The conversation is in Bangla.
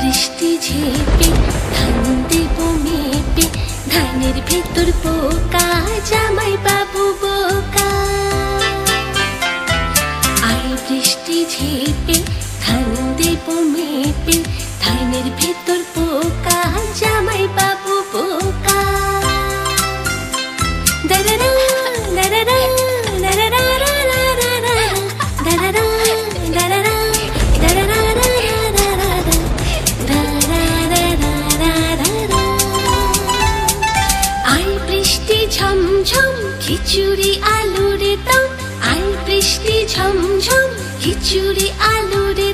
বৃষ্টি ঝেপে ধান দেব মেপে ধানের ভেতর পোকা জামাই বৃষ্টি ঝেপে, ধান দেব মেপে, ধানের ভেতর পোকা, জামাই বাবু বৃষ্টি ঝমঝম, খিচুড়ি আলুর আই বৃষ্টি ঝমঝম খিচুড়ি আলুরে